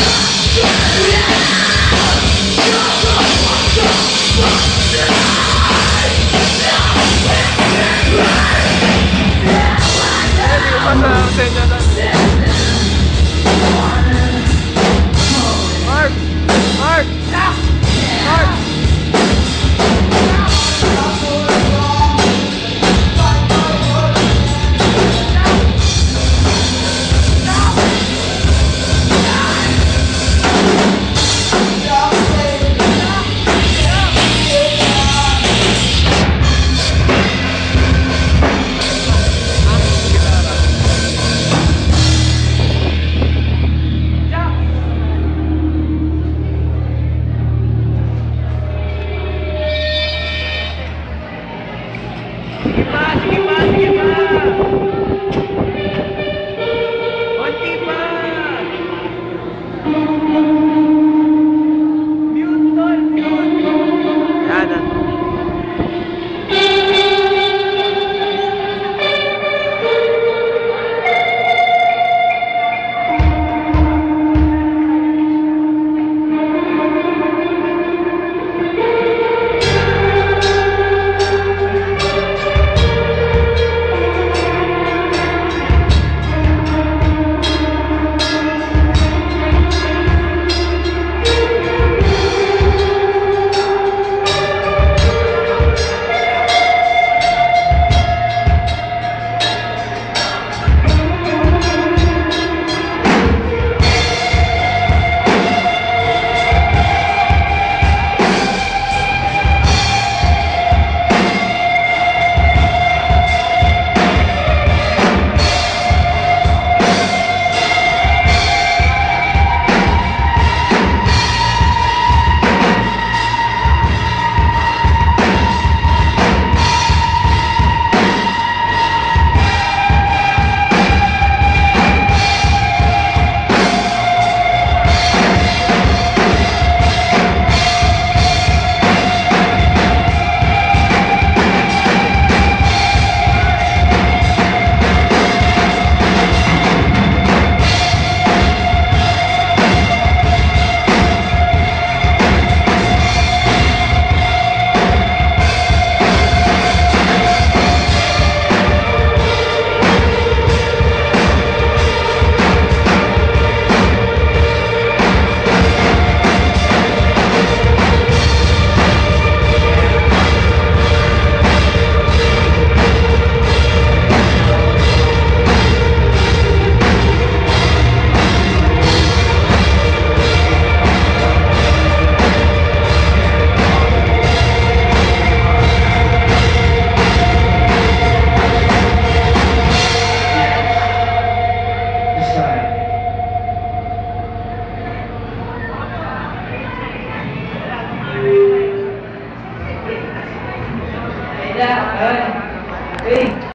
Yeah.